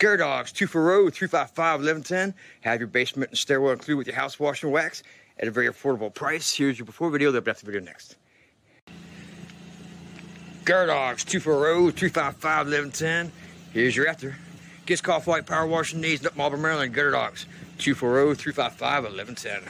Dogs 240-355-1110. Have your basement and stairwell included with your house wash and wax at a very affordable price. Here's your before video, they'll be after the video next. Dogs 240-355-1110. Here's your after. Gets Cough White Power Washing needs, Marlboro, Maryland. Dogs 240-355-1110.